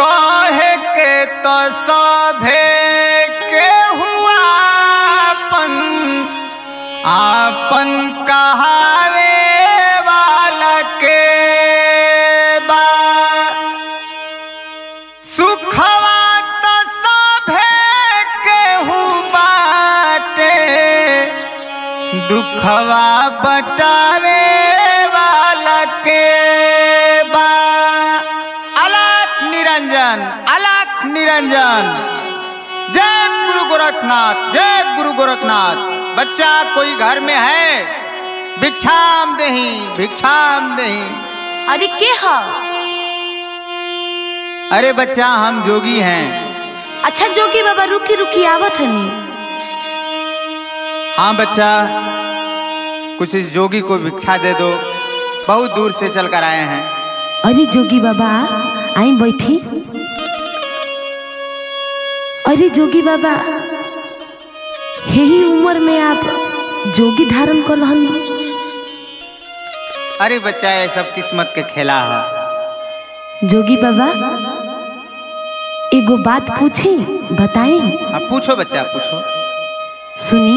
कहे के तो सभे के हुआ आपन आपन कहावे वाला के सुखवा तो के बाटे? दुखवा बटावे वाला के अलख निरंजन जय गुरु गोरखनाथ जय गुरु गोरखनाथ। बच्चा कोई घर में है? भिक्षाम दही भिक्षाम दही। अरे के ह? अरे बच्चा हम जोगी हैं। अच्छा जोगी बाबा रुकी रुकी आवत हनी। हाँ बच्चा कुछ इस जोगी को भिक्षा दे दो। बहुत दूर से चल कर आए हैं। अरे जोगी बाबा आई बैठी। अरे जोगी बाबा यही उम्र में आप जोगी धारण कर अरे बच्चा ये सब किस्मत के खेला है। जोगी बाबा एगो बात पूछी बताए अब पूछो बच्चा पूछो। सुनी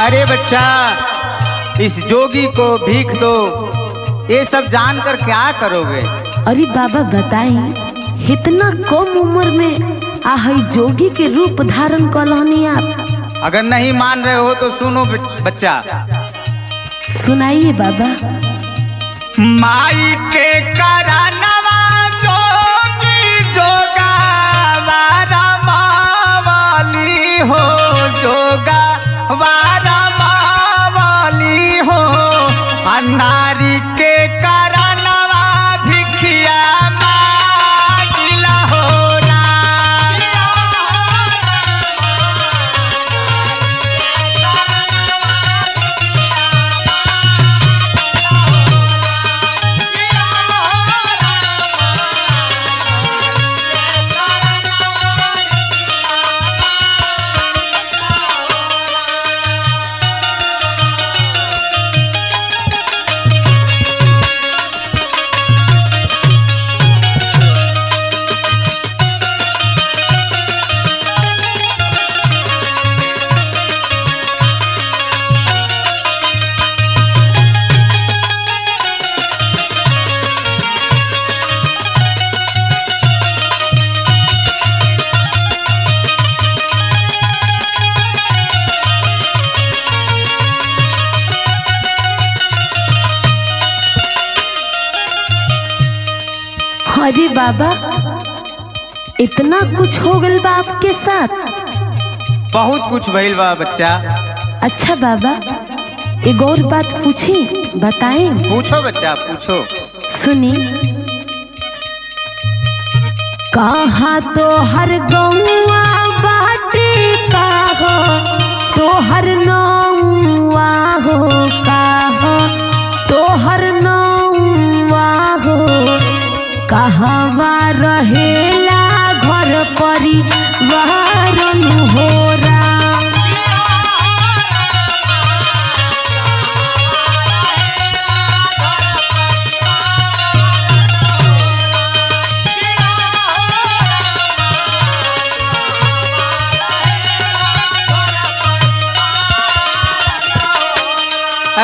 अरे बच्चा इस जोगी को भीख दो। ये सब जानकर क्या करोगे? अरे बाबा बताई इतना कम उम्र में आहई जोगी के रूप धारण कलहनी आप? अगर नहीं मान रहे हो तो सुनो बच्चा। सुनाइए बाबा। माई के करनवा 难。अरे बाबा इतना कुछ हो गल बा आपके साथ। बहुत कुछ भइल बा बच्चा। अच्छा बाबा एक और बात पूछी बताएँ। पूछो बच्चा पूछो। सुनी। कहा तो हर गौआ कहवा रहेला घर परिवार हो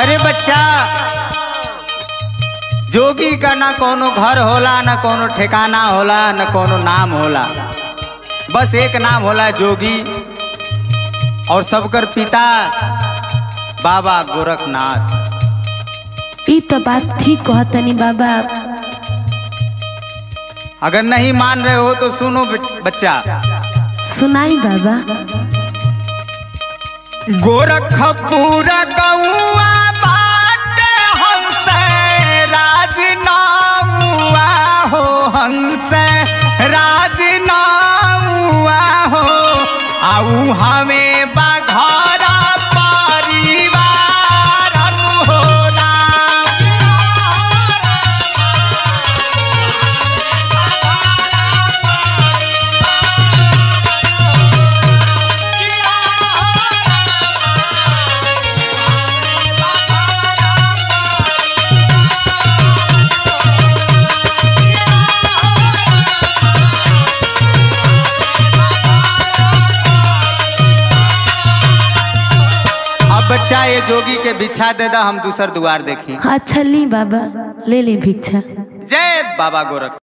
अरे बच्चा जोगी का ना कोनो घर होला ना कोनो ठिकाना होला ना कोनो नाम होला। बस एक नाम होला जोगी और सबकर पिता बाबा गोरखनाथ। ई तो बात ठीक कहतनी बाबा। अगर नहीं मान रहे हो तो सुनो बच्चा। सुनाई बाबा। गोरखपुर गौआ राजनामुआ हो हो। आऊ हमें बघारा बच्चा ये जोगी के भिक्षा दे दा हम दूसर दुआर देखी। अच्छा ली बाबा ले ली भिक्षा। जय बाबा गोरख।